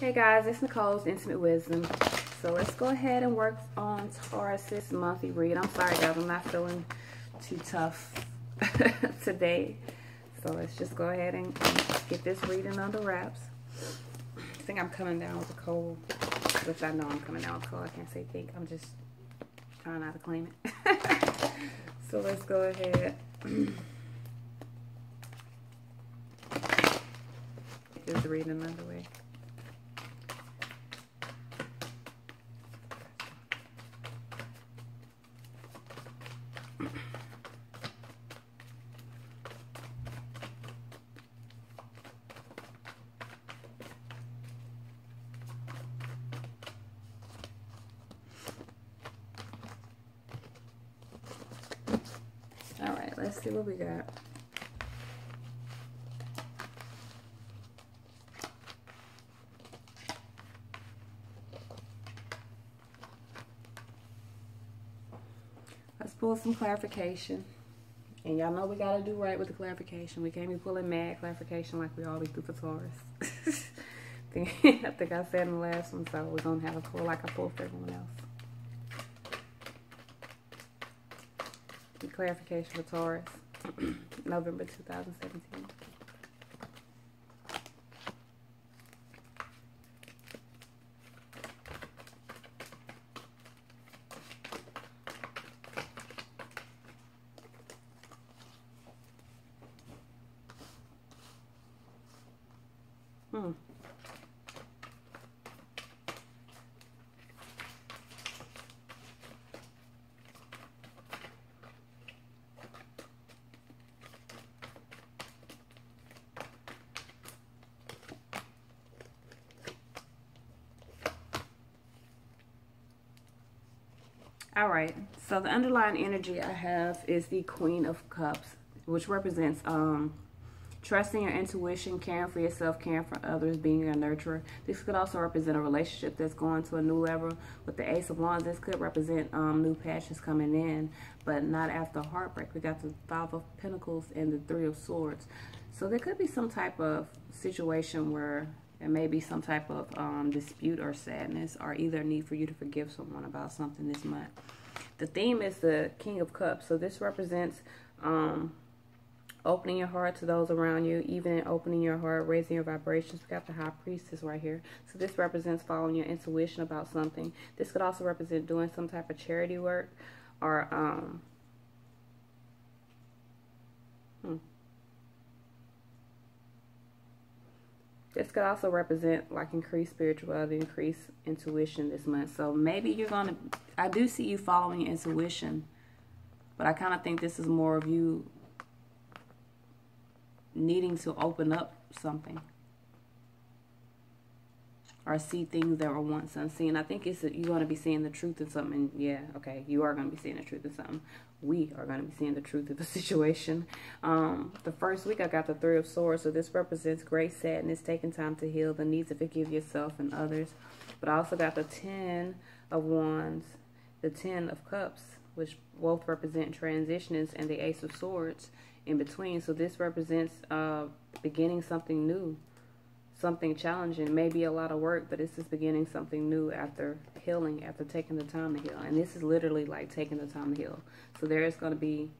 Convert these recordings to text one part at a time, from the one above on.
Hey guys, it's Nicola's Intimate Wisdom. So let's go ahead and work on Taurus's monthly read. I'm sorry guys, I'm not feeling too tough today. So let's just go ahead and get this reading under wraps. I think I'm coming down with a cold, which I know I'm coming down with a cold. I can't say think, I'm just trying not to claim it. so let's go ahead. get this reading underway. Let's see what we got. Let's pull some clarification. And y'all know we got to do right with the clarification. We can't be pulling mad clarification like we always do for Taurus. I think I said in the last one, so we're going to have a pull like I pull for everyone else. Clarification for Taurus, November 2017. Hmm. All right, so the underlying energy I have is the Queen of Cups, which represents um, trusting your intuition, caring for yourself, caring for others, being a nurturer. This could also represent a relationship that's going to a new level. With the Ace of Wands, this could represent um, new passions coming in, but not after heartbreak. We got the Five of Pentacles and the Three of Swords. So there could be some type of situation where there may be some type of um, dispute or sadness or either need for you to forgive someone about something this month. The theme is the King of Cups. So this represents um, opening your heart to those around you, even opening your heart, raising your vibrations. We got the High Priestess right here. So this represents following your intuition about something. This could also represent doing some type of charity work or um, hmm. This could also represent like increased spirituality, increased intuition this month. So maybe you're going to, I do see you following intuition, but I kind of think this is more of you needing to open up something or see things that were once unseen. I think it's you're going to be seeing the truth in something. Yeah, okay, you are going to be seeing the truth in something. We are going to be seeing the truth of the situation. Um, the first week I got the Three of Swords, so this represents great sadness, taking time to heal, the need to forgive yourself and others. But I also got the Ten of Wands, the Ten of Cups, which both represent transitions, and the Ace of Swords in between. So this represents uh, beginning something new something challenging, maybe a lot of work, but it's just beginning something new after healing, after taking the time to heal. And this is literally like taking the time to heal. So there is going to be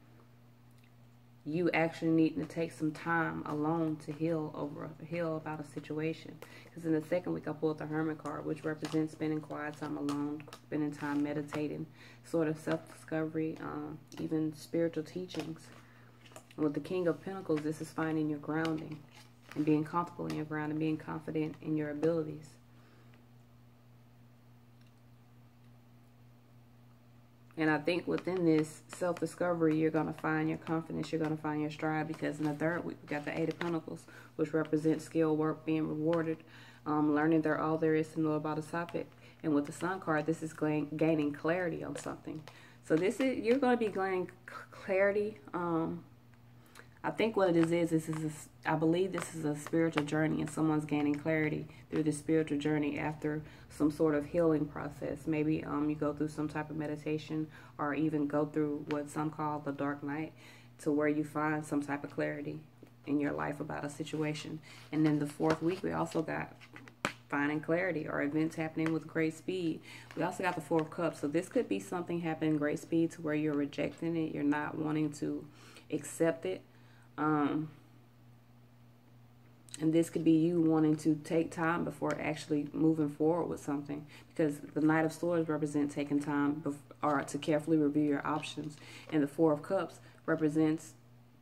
you actually needing to take some time alone to heal over heal about a situation. Because in the second week, I pulled the Hermit card, which represents spending quiet time alone, spending time meditating, sort of self-discovery, um, even spiritual teachings. With the King of Pentacles, this is finding your grounding and being comfortable in your ground and being confident in your abilities. And I think within this self-discovery, you're going to find your confidence. You're going to find your stride because in the third week, we got the Eight of Pentacles, which represents skill, work, being rewarded, um, learning there all there is to know about a topic. And with the Sun card, this is gaining clarity on something. So this is you're going to be gaining clarity um, I think what it is is this is a, I believe this is a spiritual journey and someone's gaining clarity through this spiritual journey after some sort of healing process. Maybe um, you go through some type of meditation or even go through what some call the dark night to where you find some type of clarity in your life about a situation. And then the fourth week we also got finding clarity or events happening with great speed. We also got the Four of Cups. So this could be something happening great speed to where you're rejecting it. You're not wanting to accept it. Um, and this could be you wanting to take time before actually moving forward with something. Because the knight of swords represents taking time or to carefully review your options. And the four of cups represents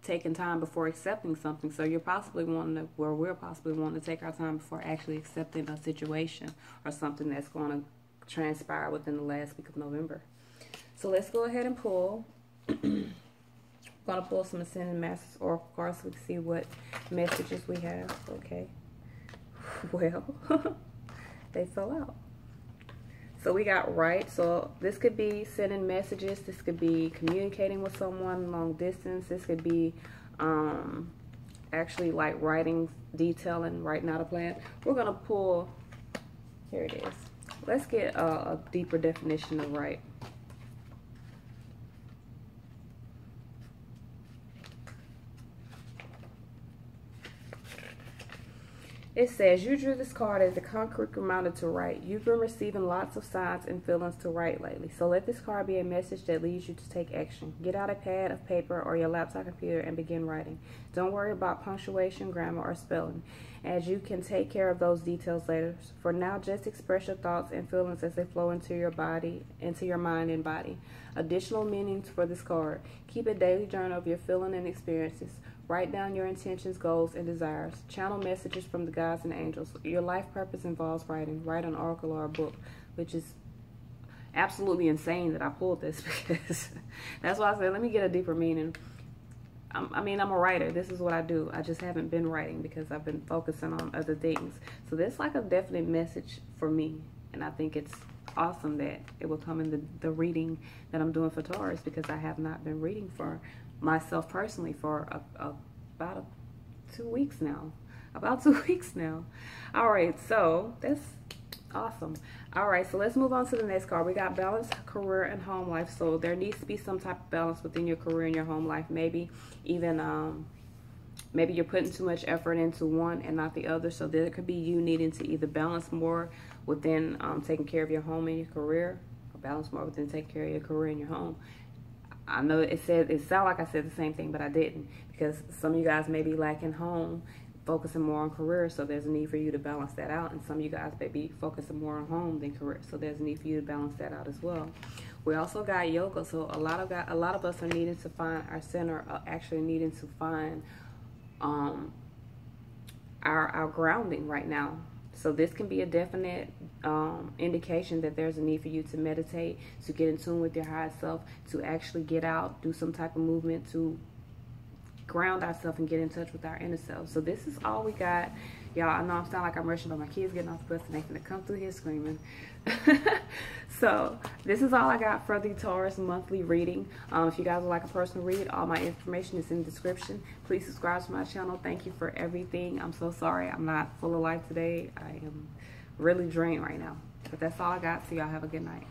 taking time before accepting something. So you're possibly wanting to where we're possibly wanting to take our time before actually accepting a situation or something that's going to transpire within the last week of november. So let's go ahead and pull gonna pull some ascending masters oracle cards so we can see what messages we have. Okay. Well, they fell out. So we got write. So this could be sending messages. This could be communicating with someone long distance. This could be um, actually like writing, detailing, writing out a plan. We're gonna pull. Here it is. Let's get a, a deeper definition of write. It says, You drew this card as a concrete reminder to write. You've been receiving lots of signs and feelings to write lately. So let this card be a message that leads you to take action. Get out a pad of paper or your laptop computer and begin writing. Don't worry about punctuation, grammar, or spelling, as you can take care of those details later. For now, just express your thoughts and feelings as they flow into your body, into your mind and body. Additional meanings for this card. Keep a daily journal of your feeling and experiences. Write down your intentions, goals, and desires. Channel messages from the gods and angels. Your life purpose involves writing. Write an oracle or a book, which is absolutely insane that I pulled this because that's why I said, let me get a deeper meaning. I'm, I mean, I'm a writer. This is what I do. I just haven't been writing because I've been focusing on other things. So this like a definite message for me. And I think it's awesome that it will come in the, the reading that I'm doing for Taurus because I have not been reading for myself personally for a, a, about a, two weeks now. About two weeks now. All right, so that's awesome. All right, so let's move on to the next card. We got balance, career, and home life. So there needs to be some type of balance within your career and your home life. Maybe even um, maybe you're putting too much effort into one and not the other. So there could be you needing to either balance more within um, taking care of your home and your career, or balance more within taking care of your career and your home. I know it said it sounded like I said the same thing, but I didn't because some of you guys may be lacking home, focusing more on career, so there's a need for you to balance that out. And some of you guys may be focusing more on home than career, so there's a need for you to balance that out as well. We also got yoga, so a lot of got, a lot of us are needing to find our center, uh, actually needing to find um, our our grounding right now. So this can be a definite um, indication that there's a need for you to meditate, to get in tune with your higher self, to actually get out, do some type of movement to ground ourselves and get in touch with our inner self. So this is all we got. Y'all, I know I'm sounding like I'm rushing, but my kids getting off the bus and they're gonna come through here screaming. so this is all I got for the Taurus monthly reading. Um, if you guys would like a personal read, all my information is in the description. Please subscribe to my channel. Thank you for everything. I'm so sorry I'm not full of life today. I am really drained right now. But that's all I got. So y'all have a good night.